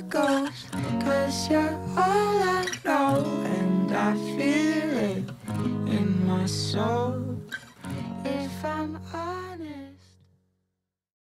that goes. Cause you're all I know, and I feel it in my soul. If I'm all